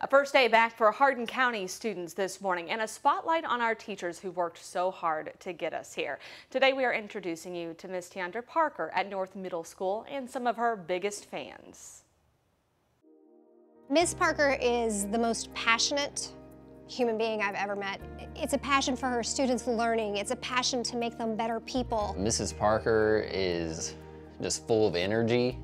A first day back for Hardin County students this morning and a spotlight on our teachers who worked so hard to get us here. Today we are introducing you to Miss Te'Andra Parker at North Middle School and some of her biggest fans. Miss Parker is the most passionate human being I've ever met. It's a passion for her students learning. It's a passion to make them better people. Mrs. Parker is just full of energy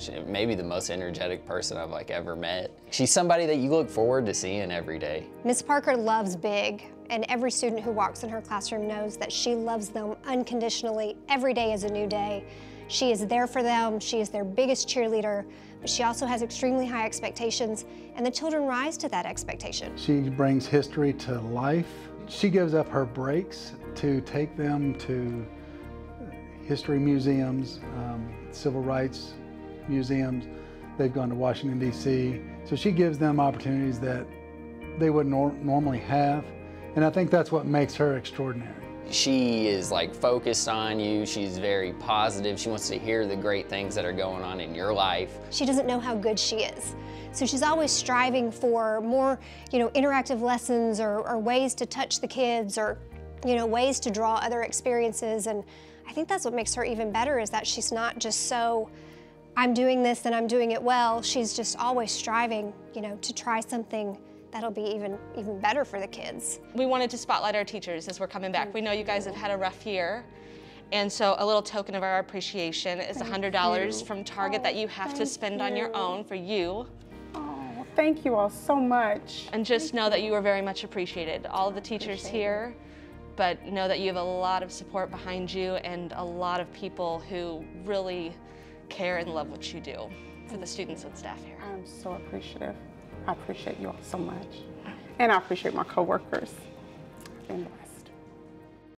she, maybe the most energetic person I've like ever met. She's somebody that you look forward to seeing every day. Miss Parker loves big, and every student who walks in her classroom knows that she loves them unconditionally. Every day is a new day. She is there for them. She is their biggest cheerleader, but she also has extremely high expectations, and the children rise to that expectation. She brings history to life. She gives up her breaks to take them to history museums, um, civil rights museums. They've gone to Washington, D.C. So she gives them opportunities that they would nor normally have. And I think that's what makes her extraordinary. She is like focused on you. She's very positive. She wants to hear the great things that are going on in your life. She doesn't know how good she is. So she's always striving for more, you know, interactive lessons or, or ways to touch the kids or, you know, ways to draw other experiences. And I think that's what makes her even better is that she's not just so I'm doing this and I'm doing it well. She's just always striving, you know, to try something that'll be even even better for the kids. We wanted to spotlight our teachers as we're coming back. We know you guys have had a rough year. And so a little token of our appreciation is $100 from Target oh, that you have to spend you. on your own for you. Oh, thank you all so much. And just thank know you. that you are very much appreciated. All of the teachers here, but know that you have a lot of support behind you and a lot of people who really care and love what you do for the students and staff here. I'm so appreciative. I appreciate you all so much. And I appreciate my coworkers. And